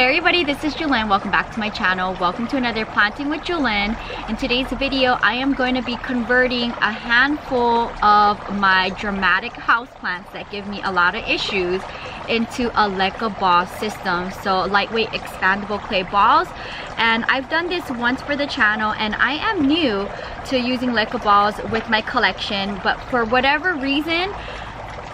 Hey everybody, this is Jewelyn. Welcome back to my channel. Welcome to another Planting with Jewelyn. In today's video, I am going to be converting a handful of my dramatic houseplants that give me a lot of issues into a LECA ball system. So lightweight expandable clay balls. And I've done this once for the channel and I am new to using LECA balls with my collection. But for whatever reason,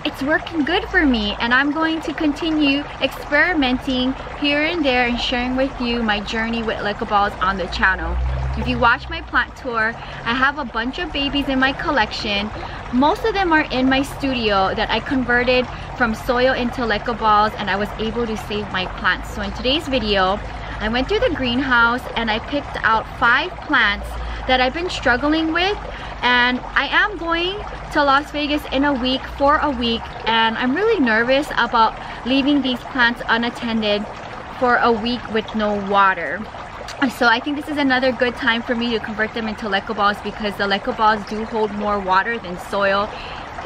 it's working good for me and I'm going to continue experimenting here and there and sharing with you my journey with LECA balls on the channel. If you watch my plant tour, I have a bunch of babies in my collection. Most of them are in my studio that I converted from soil into LECA balls and I was able to save my plants. So in today's video, I went through the greenhouse and I picked out five plants that I've been struggling with and I am going to Las Vegas in a week for a week and I'm really nervous about leaving these plants unattended for a week with no water. So I think this is another good time for me to convert them into LECA balls because the LECA balls do hold more water than soil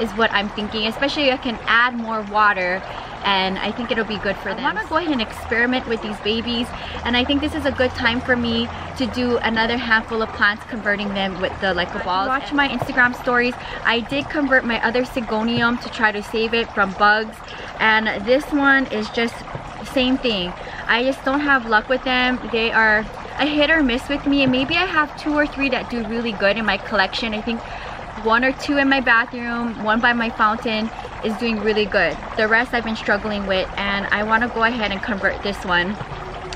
is what I'm thinking especially I can add more water and I think it'll be good for them. I want to go ahead and experiment with these babies and I think this is a good time for me to do another handful of plants converting them with the LECA balls. Watch my Instagram stories. I did convert my other Syngonium to try to save it from bugs and this one is just same thing. I just don't have luck with them. They are a hit or miss with me and maybe I have two or three that do really good in my collection. I think one or two in my bathroom, one by my fountain is doing really good. The rest I've been struggling with and I want to go ahead and convert this one.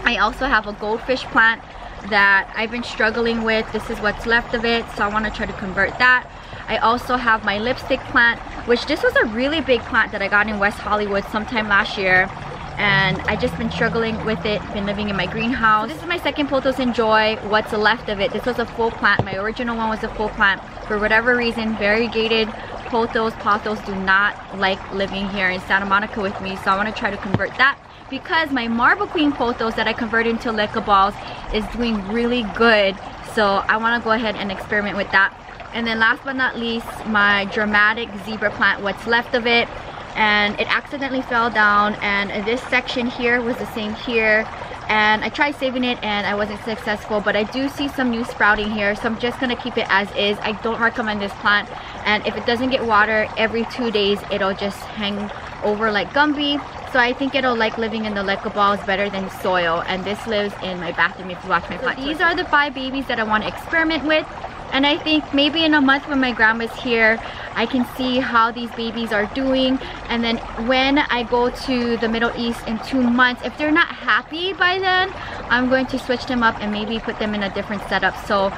I also have a goldfish plant that I've been struggling with. This is what's left of it, so I want to try to convert that. I also have my lipstick plant, which this was a really big plant that I got in West Hollywood sometime last year and I just been struggling with it, been living in my greenhouse. This is my second Pothos N'Joy, what's left of it. This was a full plant, my original one was a full plant. For whatever reason, variegated pothos, pothos do not like living here in Santa Monica with me, so I want to try to convert that because my Marble Queen pothos that I converted into LECA balls is doing really good. So I want to go ahead and experiment with that. And then last but not least, my dramatic zebra plant, what's left of it and it accidentally fell down and this section here was the same here and I tried saving it and I wasn't successful but I do see some new sprouting here so I'm just gonna keep it as is. I don't recommend this plant and if it doesn't get water every two days it'll just hang over like Gumby. So I think it'll like living in the LECA balls better than soil and this lives in my bathroom if you watch my plant. so these are the five babies that I want to experiment with and I think maybe in a month when my grandma's here I can see how these babies are doing. And then when I go to the Middle East in two months if they're not happy by then I'm going to switch them up and maybe put them in a different setup. So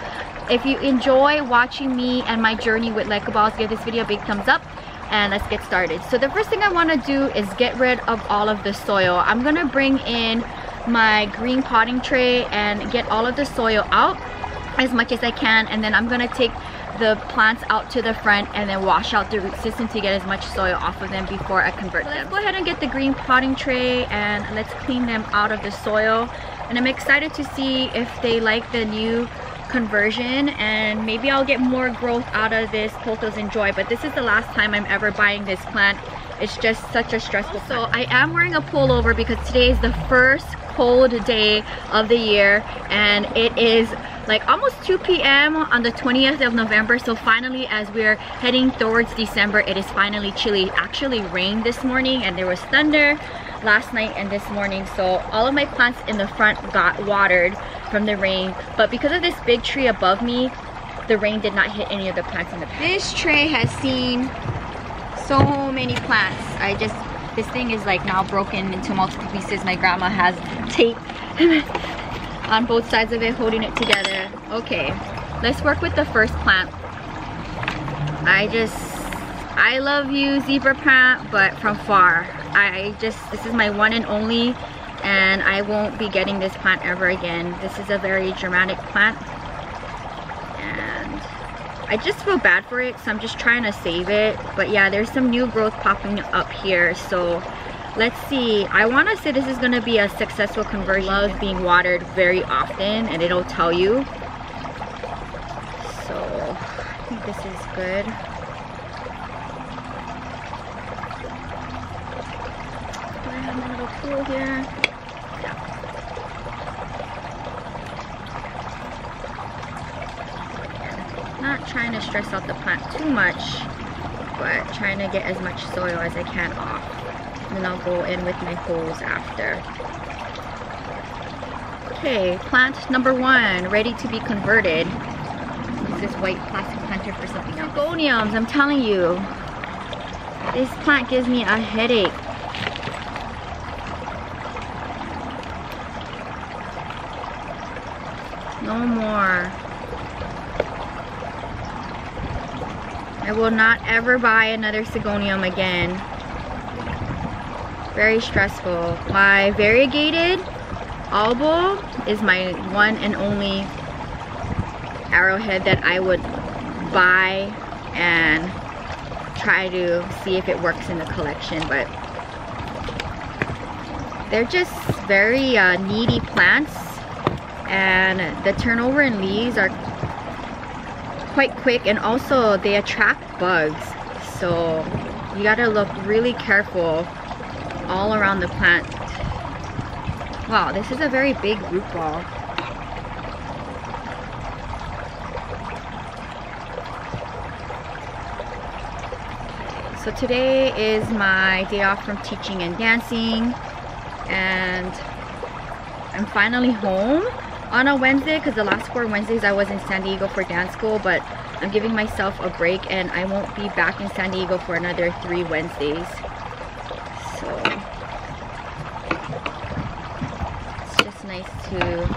if you enjoy watching me and my journey with LECA balls give this video a big thumbs up and let's get started. So the first thing I want to do is get rid of all of the soil. I'm gonna bring in my green potting tray and get all of the soil out as much as I can and then I'm gonna take the plants out to the front and then wash out the root system to get as much soil off of them before I convert so them. Let's go ahead and get the green potting tray and let's clean them out of the soil. And I'm excited to see if they like the new conversion and maybe I'll get more growth out of this Pothos N'Joy but this is the last time I'm ever buying this plant. It's just such a stressful so I am wearing a pullover because today is the first cold day of the year and it is like almost 2 p.m. on the 20th of November so finally as we're heading towards December it is finally chilly it actually rained this morning and there was thunder last night and this morning so all of my plants in the front got watered from the rain but because of this big tree above me the rain did not hit any of the plants in the back. This tray has seen so many plants I just this thing is like now broken into multiple pieces my grandma has tape on both sides of it holding it together. Okay let's work with the first plant. I just I love you zebra plant but from far. I just this is my one and only and I won't be getting this plant ever again. This is a very dramatic plant and I just feel bad for it so I'm just trying to save it. But yeah there's some new growth popping up here so Let's see, I wanna say this is gonna be a successful conversion. Loves being watered very often and it'll tell you. So, I think this is good. Do I have my little pool here? Not trying to stress out the plant too much, but trying to get as much soil as I can off. And then I'll go in with my hose after. Okay, plant number one, ready to be converted. This white plastic planter for something else. I'm telling you. This plant gives me a headache. No more. I will not ever buy another Syngonium again. Very stressful. My variegated albo is my one and only arrowhead that I would buy and try to see if it works in the collection but they're just very uh, needy plants and the turnover in leaves are quite quick and also they attract bugs so you gotta look really careful all around the plant. Wow this is a very big root ball. So today is my day off from teaching and dancing and I'm finally home on a Wednesday because the last four Wednesdays I was in San Diego for dance school but I'm giving myself a break and I won't be back in San Diego for another three Wednesdays so it's just nice to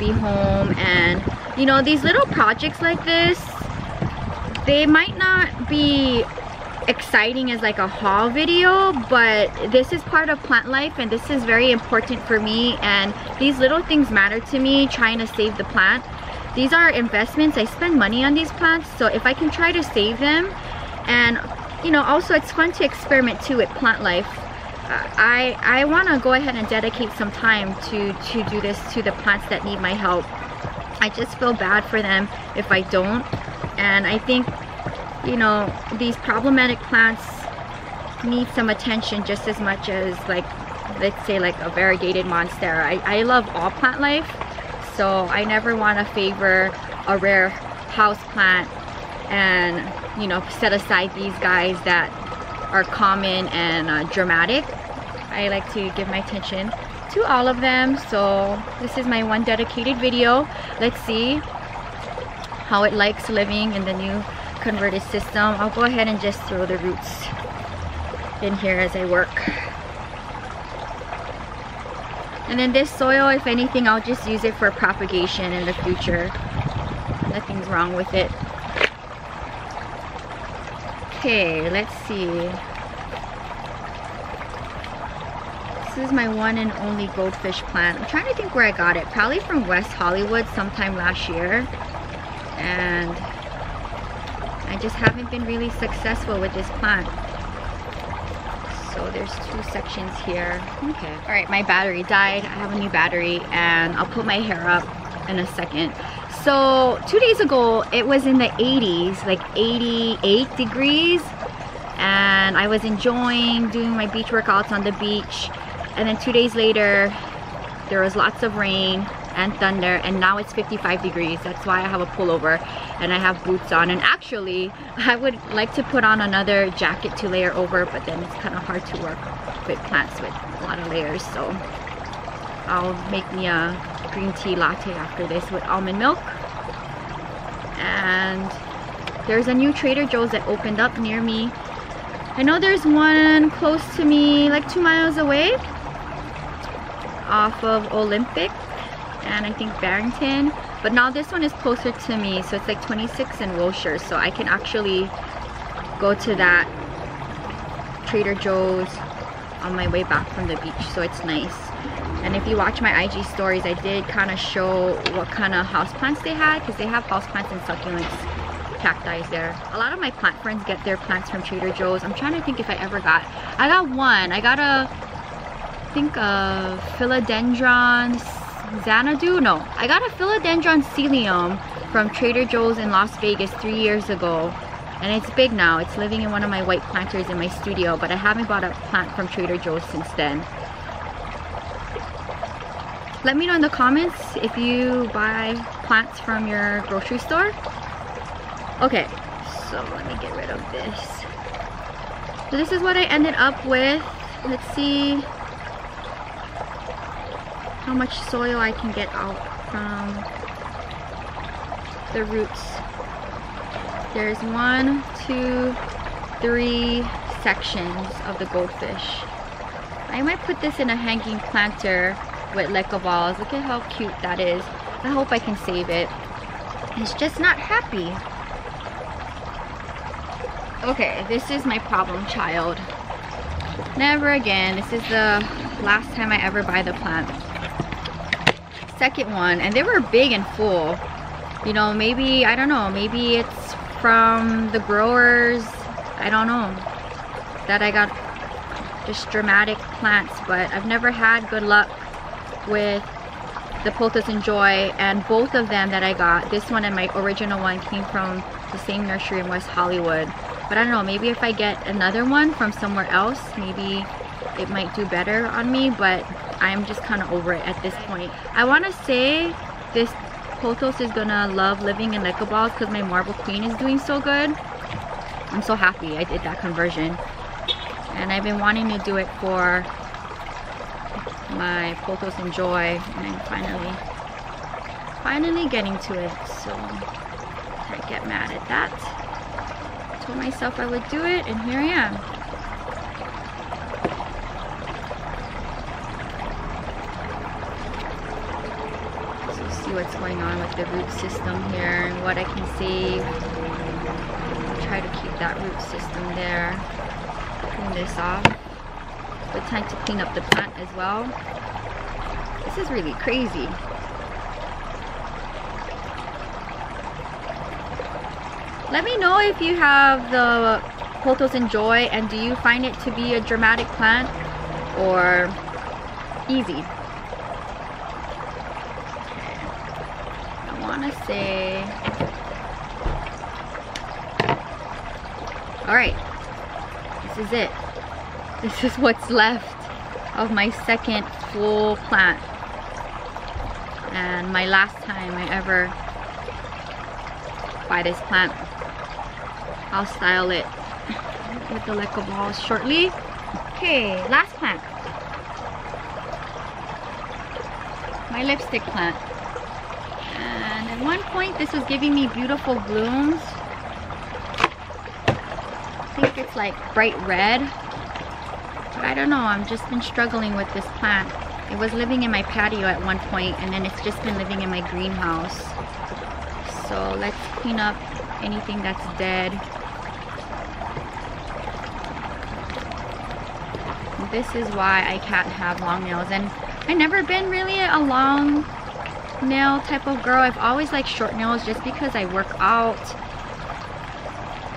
be home and you know these little projects like this they might not be exciting as like a haul video but this is part of plant life and this is very important for me and these little things matter to me trying to save the plant. These are investments. I spend money on these plants so if I can try to save them and you know also it's fun to experiment too with plant life I I want to go ahead and dedicate some time to to do this to the plants that need my help I just feel bad for them if I don't and I think you know, these problematic plants need some attention just as much as like, let's say like a variegated monstera. I, I love all plant life, so I never want to favor a rare house plant and, you know, set aside these guys that are common and uh, dramatic. I like to give my attention to all of them, so this is my one dedicated video. Let's see how it likes living in the new converted system. I'll go ahead and just throw the roots in here as I work. And then this soil, if anything, I'll just use it for propagation in the future. Nothing's wrong with it. Okay, let's see. This is my one and only goldfish plant. I'm trying to think where I got it. Probably from West Hollywood sometime last year. And I just haven't been really successful with this plant. So there's two sections here. Okay. All right, my battery died. I have a new battery and I'll put my hair up in a second. So two days ago, it was in the 80s, like 88 degrees. And I was enjoying doing my beach workouts on the beach. And then two days later, there was lots of rain and thunder and now it's 55 degrees. That's why I have a pullover and I have boots on. And actually I would like to put on another jacket to layer over but then it's kind of hard to work with plants with a lot of layers so I'll make me a green tea latte after this with almond milk. And there's a new Trader Joe's that opened up near me. I know there's one close to me like two miles away off of Olympic and I think Barrington but now this one is closer to me so it's like 26 in Wilshire so I can actually go to that Trader Joe's on my way back from the beach so it's nice and if you watch my IG stories I did kind of show what kind of houseplants they had because they have houseplants and succulents cacti there. A lot of my plant friends get their plants from Trader Joe's. I'm trying to think if I ever got, I got one. I got a, think of philodendron Xanadu? No. I got a philodendron selloum from Trader Joe's in Las Vegas three years ago. And it's big now. It's living in one of my white planters in my studio, but I haven't bought a plant from Trader Joe's since then. Let me know in the comments if you buy plants from your grocery store. Okay, so let me get rid of this. So this is what I ended up with. Let's see how much soil I can get out from the roots. There's one, two, three sections of the goldfish. I might put this in a hanging planter with leca balls. Look at how cute that is. I hope I can save it. It's just not happy. Okay, this is my problem child. Never again. This is the last time I ever buy the plants. Second one, and they were big and full. You know, maybe, I don't know, maybe it's from the growers. I don't know. That I got just dramatic plants, but I've never had good luck with the Pothos N'Joy and both of them that I got, this one and my original one came from the same nursery in West Hollywood. But I don't know, maybe if I get another one from somewhere else, maybe it might do better on me, but I'm just kind of over it at this point. I want to say this Pothos is gonna love living in Leca Balls because my Marble Queen is doing so good. I'm so happy I did that conversion. And I've been wanting to do it for my Pothos N'Joy and I'm finally finally getting to it so I get mad at that I told myself I would do it and here I am so see what's going on with the root system here and what I can save try to keep that root system there clean this off good time to clean up the plant as well. This is really crazy. Let me know if you have the Pothos N'Joy and do you find it to be a dramatic plant or easy? I want to say... Alright, this is it. This is what's left of my second full plant. And my last time I ever buy this plant. I'll style it with the leca balls shortly. Okay, last plant. My lipstick plant. One point this was giving me beautiful blooms. I think it's like bright red I don't know, I've just been struggling with this plant. It was living in my patio at one point and then it's just been living in my greenhouse. So let's clean up anything that's dead. This is why I can't have long nails and I've never been really a long nail type of girl. I've always liked short nails just because I work out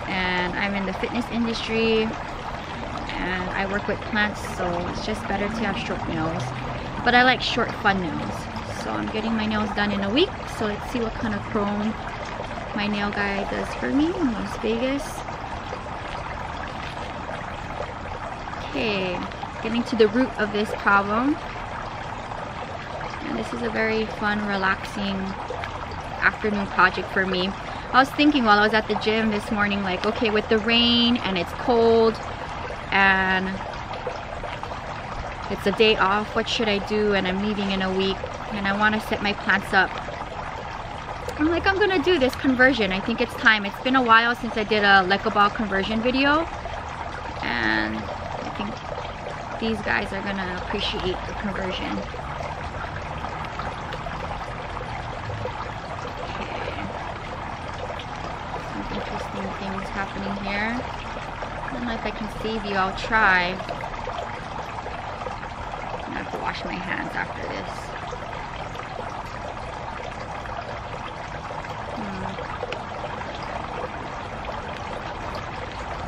and I'm in the fitness industry and I work with plants so it's just better to have short nails. But I like short fun nails. So I'm getting my nails done in a week. So let's see what kind of chrome my nail guy does for me in Las Vegas. Okay getting to the root of this problem is a very fun relaxing afternoon project for me. I was thinking while I was at the gym this morning like okay with the rain and it's cold and it's a day off what should I do? And I'm leaving in a week and I want to set my plants up. I'm like I'm gonna do this conversion. I think it's time. It's been a while since I did a leca ball conversion video and I think these guys are gonna appreciate the conversion okay. some interesting things happening here I don't know if I can save you. I'll try. Gonna have to wash my hands after this. Hmm.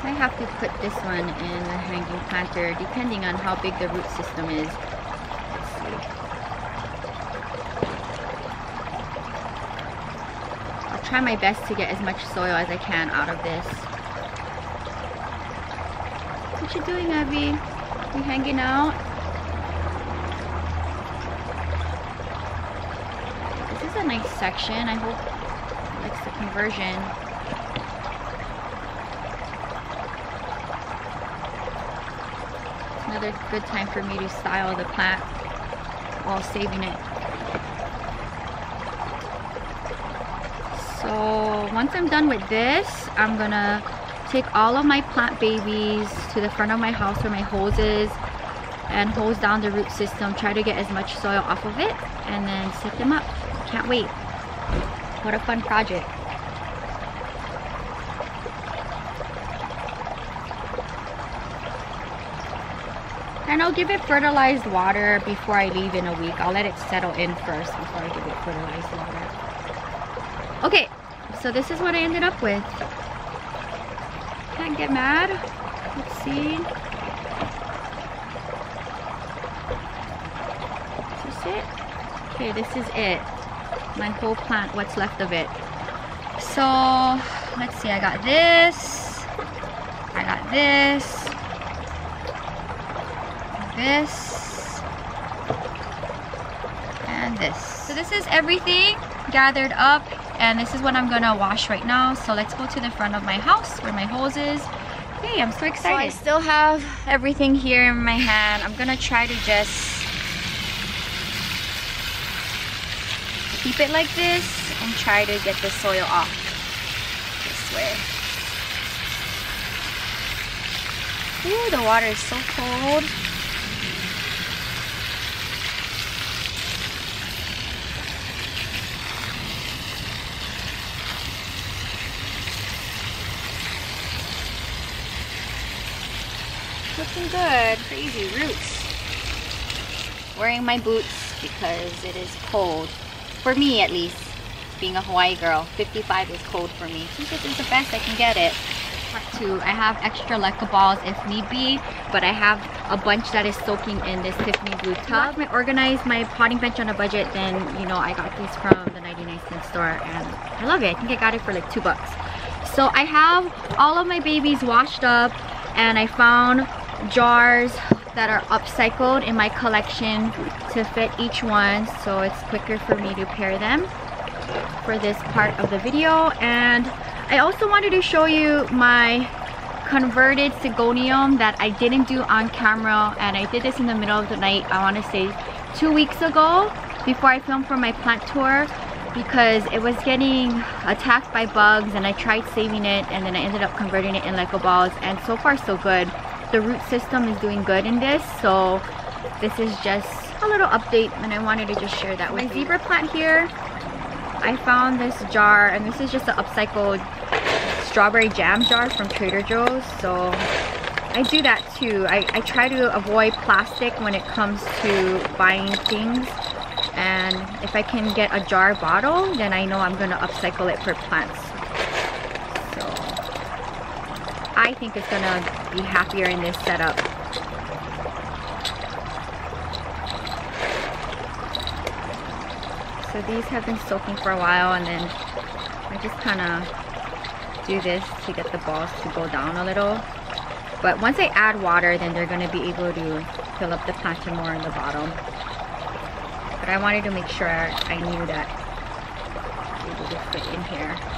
I have to put this one in the hanging planter depending on how big the root system is. I'll try my best to get as much soil as I can out of this. What you doing, Abby? You hanging out? This is a nice section. I hope likes the conversion. Another good time for me to style the plant while saving it. So once I'm done with this, I'm gonna take all of my plant babies to the front of my house where my hose is and hose down the root system, try to get as much soil off of it and then set them up. Can't wait. What a fun project. And I'll give it fertilized water before I leave in a week. I'll let it settle in first before I give it fertilized water. Okay, so this is what I ended up with. Get mad. Let's see. Is this it? Okay, this is it. My whole plant, what's left of it. So, let's see, I got this. I got this this and this so this is everything gathered up and this is what I'm gonna wash right now. So let's go to the front of my house where my hose is. Hey I'm so excited so I still have everything here in my hand. I'm gonna try to just keep it like this and try to get the soil off this way. Ooh, the water is so cold looking good. Crazy roots. Wearing my boots because it is cold. For me at least. Being a Hawaii girl. 55 is cold for me. Since this is the best I can get it. Two, I have extra leca balls if need be, but I have a bunch that is soaking in this Tiffany blue tub. I organized my potting bench on a budget, then you know I got these from the 99 cent store and I love it. I think I got it for like two bucks. So I have all of my babies washed up and I found jars that are upcycled in my collection to fit each one so it's quicker for me to pair them for this part of the video. And I also wanted to show you my converted syngonium that I didn't do on camera and I did this in the middle of the night I want to say two weeks ago before I filmed for my plant tour because it was getting attacked by bugs and I tried saving it and then I ended up converting it in Leca balls and so far so good the root system is doing good in this so this is just a little update and I wanted to just share that with my zebra plant here I found this jar and this is just an upcycled strawberry jam jar from Trader Joe's so I do that too. I, I try to avoid plastic when it comes to buying things and if I can get a jar bottle then I know I'm gonna upcycle it for plants I think is gonna be happier in this setup. So these have been soaking for a while and then I just kind of do this to get the balls to go down a little. But once I add water, then they're to be able to fill up the plantain more in the bottom. But I wanted to make sure I knew that it would fit in here.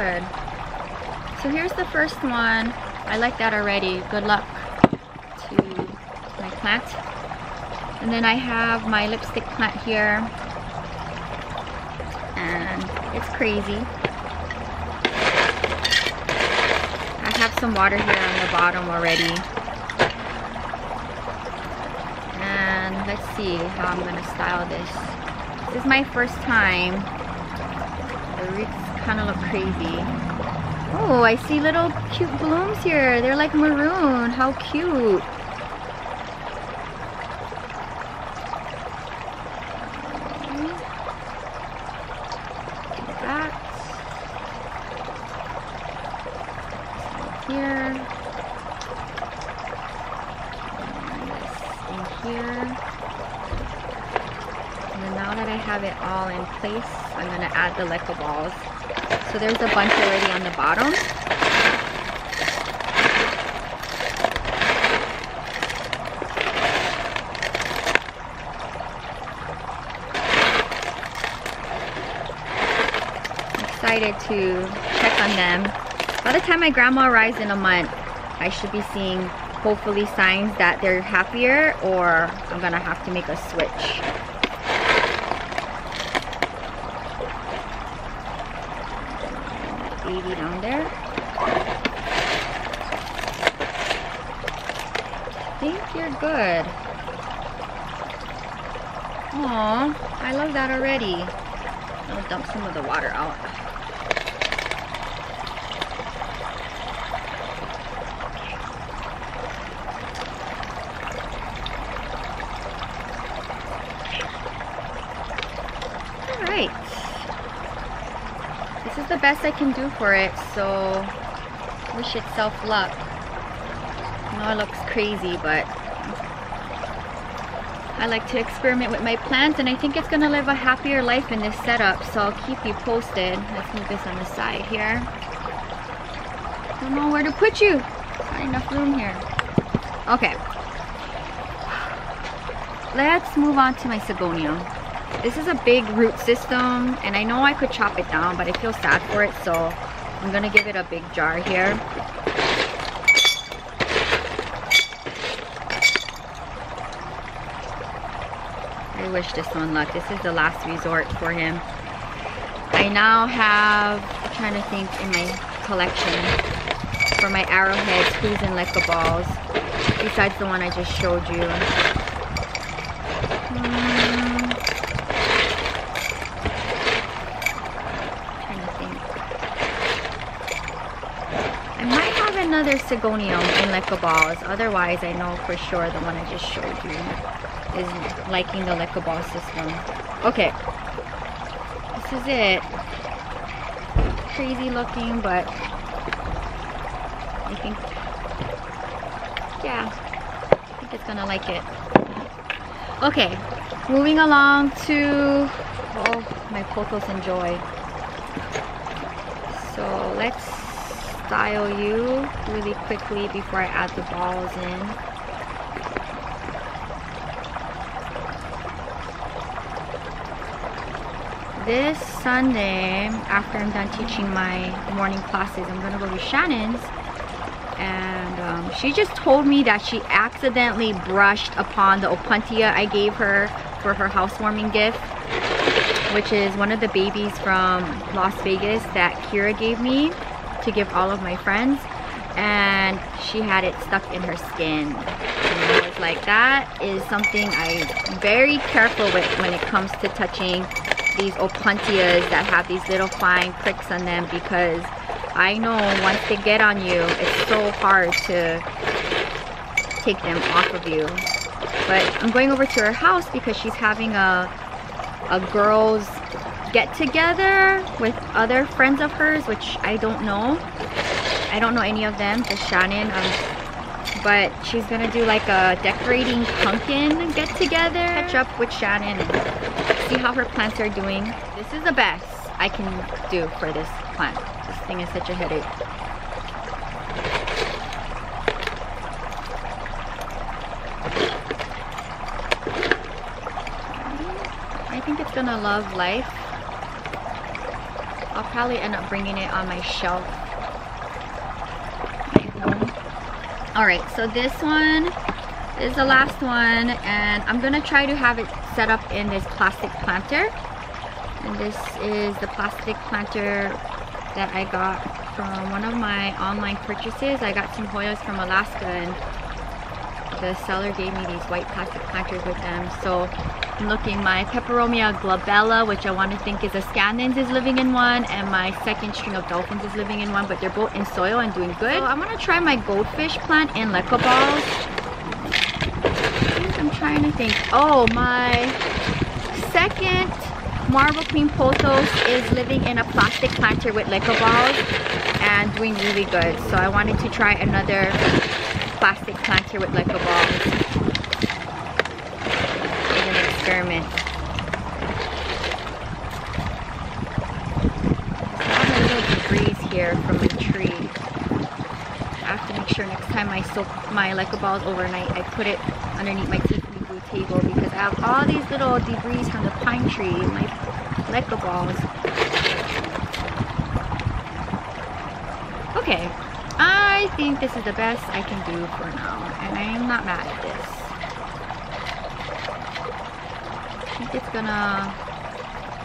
Good. So here's the first one. I like that already. Good luck to my plant. And then I have my lipstick plant here. And it's crazy. I have some water here on the bottom already. And let's see how I'm to style this. This is my first time. Kind of look crazy. Oh, I see little cute blooms here. They're like maroon. How cute. here. here. And then now that I have it all in place, I'm going to add the Leca balls. So there's a bunch already on the bottom. excited to check on them by the time my grandma arrives in a month, I should be seeing hopefully signs that they're happier or I'm gonna have to make a switch. Baby down there. I think you're good. Aw, I love that already. I'll dump some of the water out. Alright. This is the best I can do for it, so wish it self-luck. I know it looks crazy, but I like to experiment with my plants and I think it's gonna live a happier life in this setup so I'll keep you posted. Let's move this on the side here. Don't know where to put you. Not enough room here. Okay. Let's move on to my Syngonium. This is a big root system and I know I could chop it down but I feel sad for it so I'm gonna give it a big jar here. I wish this one luck. This is the last resort for him. I now have, I'm trying to think in my collection, for my arrowheads, screws and Leca balls, besides the one I just showed you. Another Syngonium in Leca balls. Otherwise, I know for sure the one I just showed you is liking the Leca ball system. Okay. This is it. Crazy looking, but I think, yeah, I think it's gonna like it. Okay, moving along to, oh, my Pothos N'Joy. So let's style you really quickly before I add the balls in. this Sunday, after I'm done teaching my morning classes, I'm gonna go to Shannon's and um, she just told me that she accidentally brushed upon the Opuntia I gave her for her housewarming gift which is one of the babies from Las Vegas that Kira gave me to give all of my friends and she had it stuck in her skin and I was like that is something I'm very careful with when it comes to touching these opuntias that have these little fine pricks on them because I know once they get on you, it's so hard to take them off of you. But I'm going over to her house because she's having a, a girls get together with other friends of hers, which I don't know. I don't know any of them, just Shannon. Um, but she's gonna do like a decorating pumpkin get together. Catch up with Shannon see how her plants are doing. This is the best I can do for this plant. This thing is such a headache. I think it's gonna love life. I'll probably end up bringing it on my shelf. Alright, so this one is the last one and I'm gonna try to have it set up in this plastic planter. And this is the plastic planter that I got from one of my online purchases. I got some Hoyas from Alaska and the seller gave me these white plastic planters with them. So looking my Peperomia glabella which I want to think is a Scandens is living in one and my second string of dolphins is living in one but they're both in soil and doing good so I'm gonna try my goldfish plant in Leca balls I'm trying to think. Oh, my second Marble Queen Pothos is living in a plastic planter with Leca balls and doing really good. So I wanted to try another plastic planter with Lekka balls as an experiment. I have a little debris here from the tree. I have to make sure next time I soak my Leca balls overnight, I put it underneath my Tiffany table because I have all these little debris from the pine tree my Leca balls. Okay. I think this is the best I can do for now. And I am not mad at this. Gonna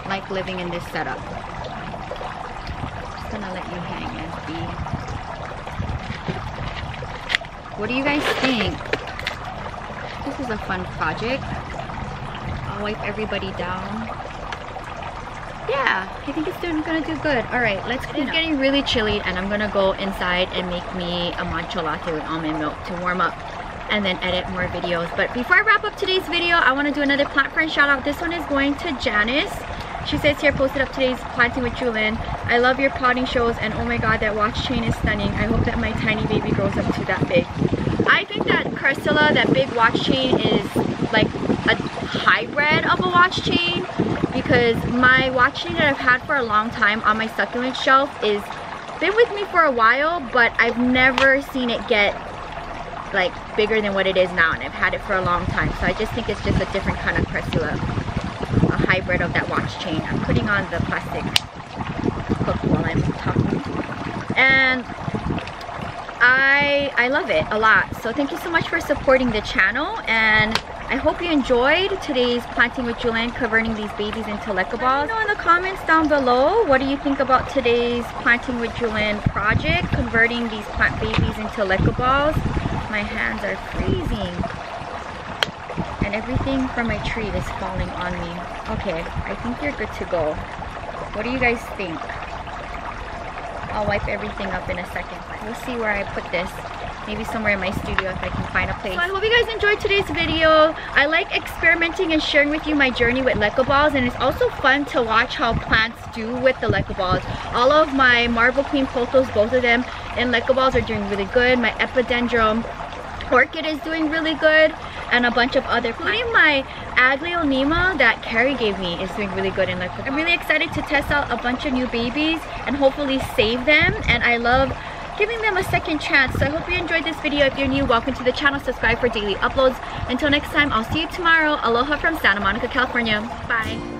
like living in this setup. Just gonna let you hang and be. What do you guys think? This is a fun project. I'll wipe everybody down. Yeah, I think it's doing gonna do good. All right, let's clean It's getting really chilly and I'm gonna go inside and make me a matcha latte with almond milk to warm up and then edit more videos. But before I wrap up today's video, I wanna do another plant friend shout out. This one is going to Janice. She says here, posted up today's planting with Jewelyn. I love your potting shows and oh my god, that watch chain is stunning. I hope that my tiny baby grows up to that big. I think that Crassula, that big watch chain is like a hybrid of a watch chain because my watch chain that I've had for a long time on my succulent shelf is been with me for a while but I've never seen it get bigger than what it is now and I've had it for a long time so I just think it's just a different kind of Crassula a hybrid of that watch chain I'm putting on the plastic hook while I'm talking and I I love it a lot so thank you so much for supporting the channel and I hope you enjoyed today's Planting with Jewelyn converting these babies into leca balls. Let me know in the comments down below what do you think about today's Planting with Jewelyn project converting these plant babies into leca balls. My hands are freezing and everything from my tree is falling on me. Okay, I think you're good to go. What do you guys think? I'll wipe everything up in a second. We'll see where I put this maybe somewhere in my studio if I can find a place. So I hope you guys enjoyed today's video. I like experimenting and sharing with you my journey with Leca balls and it's also fun to watch how plants do with the Leca balls. All of my Marble Queen pothos, both of them and Leca balls are doing really good. My Epidendrum orchid is doing really good and a bunch of other. Including my Aglaonema that Carrie gave me is doing really good in Leca I'm really excited to test out a bunch of new babies and hopefully save them and I love giving them a second chance. So I hope you enjoyed this video. If you're new, welcome to the channel. Subscribe for daily uploads. Until next time, I'll see you tomorrow. Aloha from Santa Monica, California. Bye.